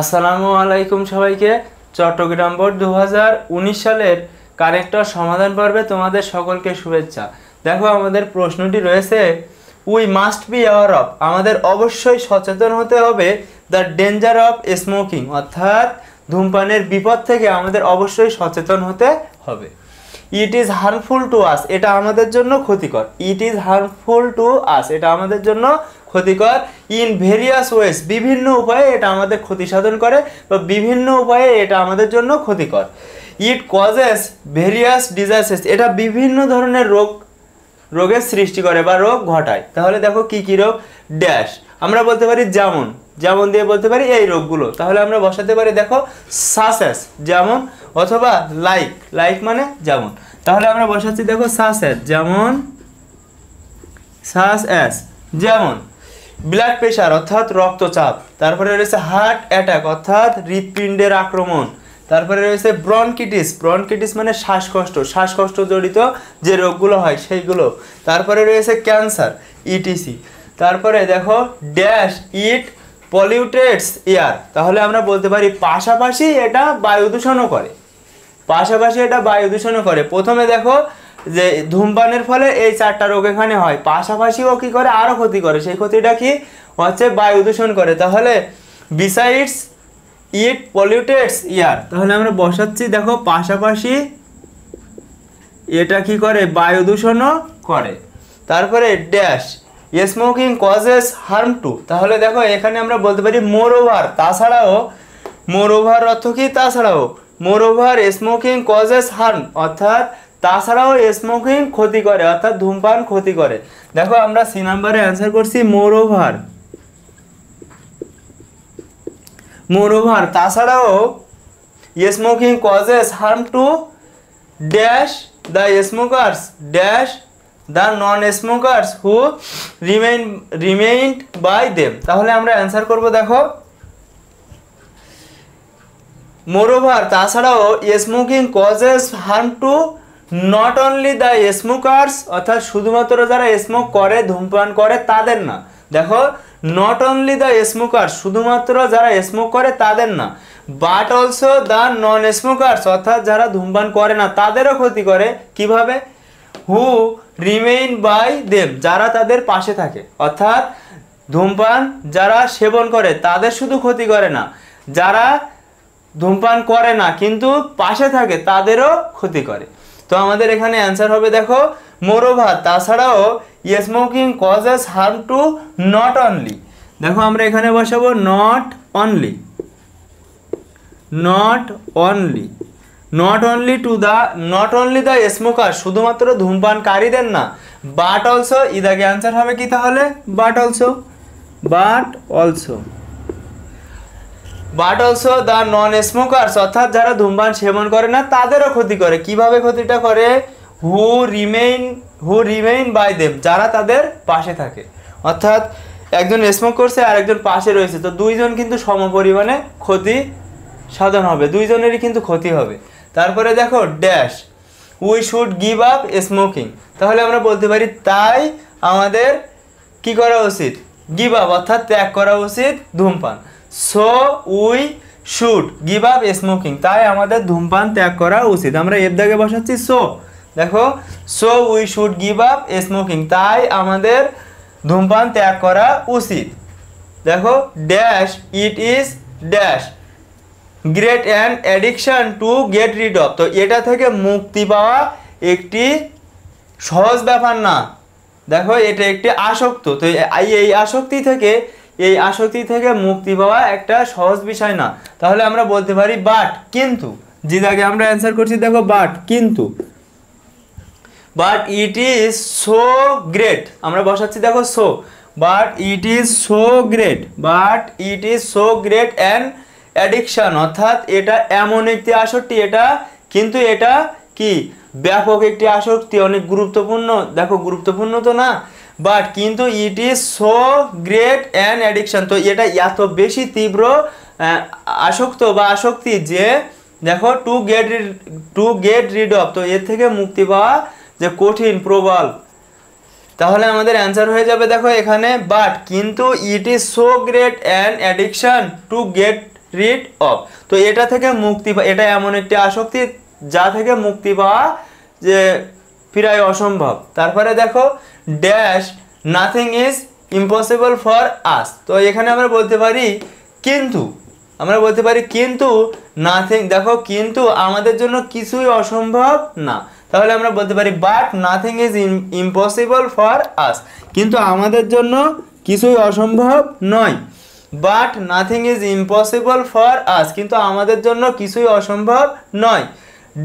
আসসালামু আলাইকুম সবাইকে। চট্টগ্রাম বোর্ড দু হাজার উনিশ সালের কারেক্টর সমাধান পর্বে তোমাদের সকলকে শুভেচ্ছা। দেখো, আমাদের প্রশ্নটি রয়েছে we must be aware of আমাদের অবশ্যই সচেতন হতে হবে দ্য ডেঞ্জার অফ স্মোকিং অর্থাৎ, ধূমপানের বিপদ থেকে আমাদের অবশ্যই সচেতন হতে হবে। It is harmful to us এটা আমাদের জন্য ক্ষতিকর। It is harmful to us এটা আমাদের জন্য ক্ষতিকর ইন ভেরিয়াস ওয়েস বিভিন্ন উপায়ে এটা আমাদের ক্ষতি সাধন করে বা বিভিন্ন উপায়ে এটা আমাদের জন্য ক্ষতিকর। ইট কজেস ভেরিয়াস ডিজাইসেস এটা বিভিন্ন ধরনের রোগ, রোগের সৃষ্টি করে বা রোগ ঘটায়। তাহলে দেখো কি কি রোগ? ড্যাশ আমরা বলতে পারি যেমন যেমন দিয়ে বলতে পারি এই রোগগুলো। তাহলে আমরা বসাতে পারি দেখো সাসেস যেমন অথবা লাইক লাইক মানে যেমন। তাহলে আমরা বসাচ্ছি দেখো সাসেস যেমন সাস অ্যাস যেমন ব্লাড প্রেশার অর্থাৎ রক্তচাপ। তারপরে রয়েছে হার্ট অ্যাটাক অর্থাৎ হৃৎপিণ্ডের আক্রমণ। তারপরে রয়েছে ব্রনকিটিস ব্রনকিটিস মানে শ্বাসকষ্ট। শ্বাসকষ্ট জড়িত যে রোগগুলো হয়, সেইগুলো। তারপরে রয়েছে ক্যান্সার ইটিসি তারপরে দেখো ড্যাশ ইট পলিউটেডস এয়ার তাহলে আমরা বলতে পারি, পাশাপাশি এটা বায়ু দূষণও করে। পাশাপাশি এটা বায়ু দূষণও করে। প্রথমে দেখো যে ধূমপানের ফলে এই চারটা রোগ এখানে হয়। পাশাপাশিও কি করে? আরও ক্ষতি করে। সেই ক্ষতিটা কি? হচ্ছে বায়ু দূষণ করে। তাহলে বিসাইডস ইট পলিউটেডস ইয়ার, তাহলে আমরা বসাচ্ছি, দেখো, পাশাপাশি এটা কি করে? বায়ু দূষণও করে। তারপরে dash smoking causes harm to তাহলে দেখো, এখানে আমরা বলতে পারি মোর ওভার তাছাড়াও মোর ওভার অর্থ কি? তাছাড়াও moreover smoking causes harm অর্থাৎ তাছাড়াও স্মোকিং ক্ষতি করে, অর্থাৎ ধূমপান ক্ষতি করে। দেখো, আমরা সি নাম্বারে অ্যান্সার করছি মোর ওভার মোর ওভার তাছাড়াও smoking causes harm to dash the smokers dash the non smokers who remain remained by them তাহলে আমরা অ্যান্সার করব, দেখো। মোরোভার, তাছাড়াও smoking causes harm to not only the smokers অর্থাৎ শুধুমাত্র যারা স্মোক করে, ধূমপান করে, তাদের না। দেখো নট অনলি দ্য স্মোকার শুধুমাত্র যারা স্মোক করে, তাদের না। But also the non smokers অর্থাৎ যারা ধূমপান করে না, তাদেরও ক্ষতি করে। কীভাবে? হু রিমেইন বাই দেম যারা তাদের পাশে থাকে। অর্থাৎ ধূমপান যারা সেবন করে, তাদের শুধু ক্ষতি করে না। যারা ধূমপান করে না, কিন্তু পাশে থাকে, তাদেরও ক্ষতি করে। তো আমাদের এখানে অ্যান্সার হবে দেখো মোরোভা তাছাড়াও smoking causes harm to not only দেখো আমরা এখানে বসাবো not only not only not only to the not only the smoker শুধুমাত্র ধূমপানকারীদের না। বাট অলসো ইদাকে অ্যান্সার হবে কি তাহলে? But also but also but also the non smokers অর্থাৎ যারা ধূমপান সেবন করে না, তাদেরও ক্ষতি করে। কীভাবে ক্ষতিটা করে? Who remain who remain by them যারা তাদের পাশে থাকে। অর্থাৎ একজন স্মোক করছে আর একজন পাশে রয়েছে। তো দুইজন কিন্তু সম পরিমাণে ক্ষতি সাধন হবে। দুইজনেরই কিন্তু ক্ষতি হবে। তারপরে দেখো dash we should give up smoking তাহলে আমরা বলতে পারি, তাই আমাদের কি করা উচিত? গিভ আপ অর্থাৎ ত্যাগ করা উচিত ধূমপান। So we should give up smoking তাই আমাদের ধূমপান ত্যাগ করা উচিত। আমরা এর দাগে বসাচ্ছি সো দেখো so we should give up smoking তাই আমাদের ধূমপান ত্যাগ করা উচিত। দেখো dash it is dash great and addiction to get rid of তো এটা থেকে মুক্তি পাওয়া একটি সহজ ব্যাপার না। দেখো, এটা একটি আসক্ত। তো এই আসক্তি থেকে এই আসক্তি থেকে মুক্তি পাওয়া একটা সহজ বিষয় না। তাহলে আমরা বলতে পারি বাট কিন্তু। জিদাকে আমরা অ্যান্সার করছি, দেখো বাট কিন্তু। But it is so great আমরা বসাচ্ছি, দেখো so but it is so great but it is so great and addiction অর্থাৎ এটা এমন একটি আসক্তি, এটা কিন্তু এটা কি? ব্যাপক একটি আসক্তি, অনেক গুরুত্বপূর্ণ। দেখো, গুরুত্বপূর্ণ তো না? বাট কিন্তু it is so great and addiction তো এটা এত বেশি তীব্র আসক্ত বা আসক্তি যে, দেখো to get to get rid of তো এর থেকে মুক্তি পাওয়া যে কঠিন, প্রবল। তাহলে আমাদের অ্যান্সার হয়ে যাবে দেখো এখানে বাট কিন্তু it is so great an addiction to get rid of তো এটা থেকে মুক্তি এটা এমন একটি আসক্তি যা থেকে মুক্তি পাওয়া যে, প্রায় অসম্ভব। তারপরে দেখো dash nothing is impossible for us তো এখানে আমরা বলতে পারি কিন্তু, আমরা বলতে পারি কিন্তু নাথিং দেখো কিন্তু আমাদের জন্য কিছুই অসম্ভব না। তাহলে আমরা বলতে পারি but nothing is impossible for us কিন্তু আমাদের জন্য কিছুই অসম্ভব নয়। But nothing is impossible for us কিন্তু আমাদের জন্য কিছুই অসম্ভব নয়।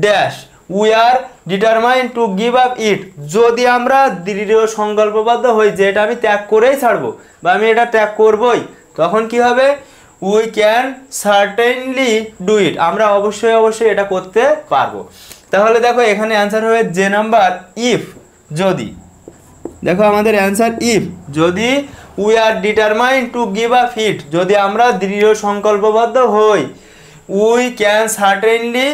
Dash we are determine to give up it যদি আমরা দৃঢ় সংকল্পবদ্ধ হই যে এটা আমি ত্যাগ করেই ছাড়বো বা আমি এটা ত্যাগ করবই, তখন কি হবে? We can certainly do it আমরা অবশ্যই অবশ্যই এটা করতে পারব। তাহলে দেখো এখানে অ্যান্সার হবে যে নাম্বার ইফ যদি। দেখো আমাদের অ্যান্সার ইফ যদি we are determine to give up it যদি আমরা দৃঢ় সংকল্পবদ্ধ হই we can certainly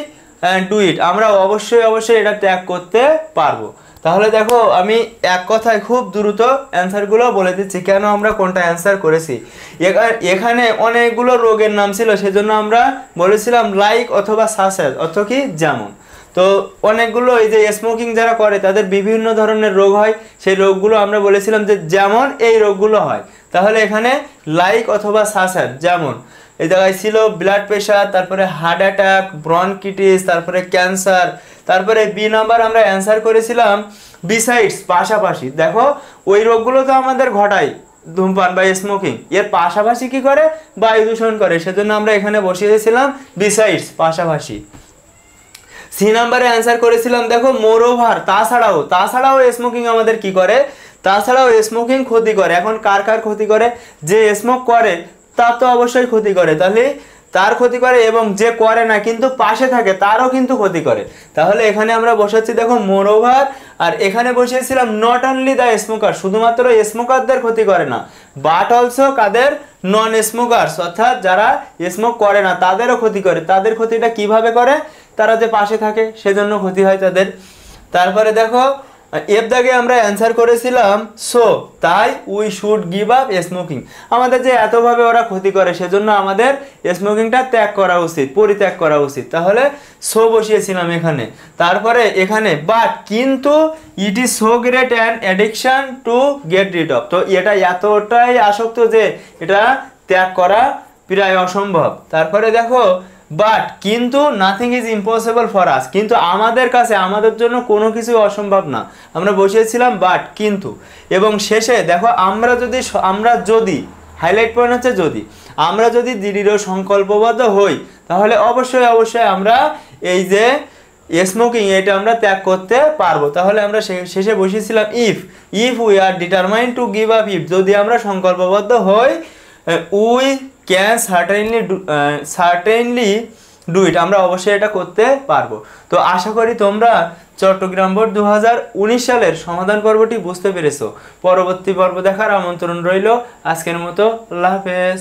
do it আমরা অবশ্যই অবশ্যই এটা ত্যাগ করতে পারব। তাহলে দেখো, আমি এক কথায় খুব দ্রুত অ্যান্সারগুলো বলে দিচ্ছি, কেন আমরা কোনটা অ্যান্সার করেছি? এখা- এখানে অনেকগুলো রোগের নাম ছিল, সেজন্য আমরা বলেছিলাম লাইক অথবা সাসেস অর্থ কি যেমন। তো অনেকগুলো এই যে স্মোকিং যারা করে, তাদের বিভিন্ন ধরনের রোগ হয়, সেই রোগগুলো আমরা বলেছিলাম যে যেমন এই রোগগুলো হয়। তাহলে এখানে লাইক অথবা সাসার যেমন। এই জায়গায় ছিল ব্লাড প্রেশার তারপরে হার্ট অ্যাটাক ব্রনকিটিস তারপরে ক্যান্সার তারপরে বি নাম্বার আমরা অ্যান্সার করেছিলাম বিসাইডস পাশাপাশি। দেখো, ওই রোগগুলো তো আমাদের ঘটায় ধূমপান বা স্মোকিং এর পাশাপাশি কি করে? বায়ু দূষণ করে। সেজন্য আমরা এখানে বসিয়ে দিয়েছিলাম বিসাইডস পাশাপাশি সি নাম্বারে অ্যান্সার করেছিলাম, দেখো, মোরোভার, তাছাড়াও তাছাড়াও স্মোকিং আমাদের কি করে? তাছাড়াও স্মোকিং ক্ষতি করে। এখন কার কার ক্ষতি করে? যে স্মোক করে তার তো অবশ্যই ক্ষতি করে। তাহলে তার ক্ষতি করে এবং যে করে না, কিন্তু পাশে থাকে, তারও কিন্তু ক্ষতি করে। তাহলে এখানে আমরা বসাচ্ছি, দেখো, মোরোভার, আর এখানে বসিয়েছিলাম নট অনলি দ্য স্মোকার শুধুমাত্র স্মোকারদের ক্ষতি করে না বাট অলসো কাদের? নন স্মোকার্স অর্থাৎ যারা স্মোক করে না, তাদেরও ক্ষতি করে। তাদের ক্ষতিটা কীভাবে করে? তারা যে পাশে থাকে, সেজন্য ক্ষতি হয় তাদের। তারপরে দেখো এফ দাগে আমরা অ্যান্সার করেছিলাম সো তাই we should give up smoking আমাদের যে এতভাবে ওরা ক্ষতি করে, সেজন্য আমাদের স্মোকিংটা ত্যাগ করা উচিত, পরিত্যাগ করা উচিত। তাহলে সো বসিয়েছিলাম এখানে। তারপরে এখানে বাট কিন্তু it is so great and addiction to get rid of তো এটা এতটাই আসক্ত যে এটা ত্যাগ করা প্রায় অসম্ভব। তারপরে দেখো বাট কিন্তু nothing is impossible for us কিন্তু আমাদের কাছে, আমাদের জন্য কোনো কিছু অসম্ভব না। আমরা বসিয়েছিলাম বাট কিন্তু। এবং শেষে, দেখো, আমরা যদি আমরা যদি হাইলাইট পয়েন্ট হচ্ছে যদি। আমরা যদি দৃঢ় সংকল্পবদ্ধ হই, তাহলে অবশ্যই অবশ্যই আমরা এই যে স্মোকিং এটা আমরা ত্যাগ করতে পারব। তাহলে আমরা শেষে বসিয়েছিলাম if if we are determine to give up if যদি আমরা সংকল্পবদ্ধ হই we can certainly certainly do it আমরা অবশ্যই এটা করতে পারব। তো আশা করি তোমরা চট্টগ্রাম বোর্ড দু হাজার উনিশ সালের সমাধান পর্বটি বুঝতে পেরেছ। পরবর্তী পর্ব দেখার আমন্ত্রণ রইল। আজকের মতো আল্লাহ হাফেজ।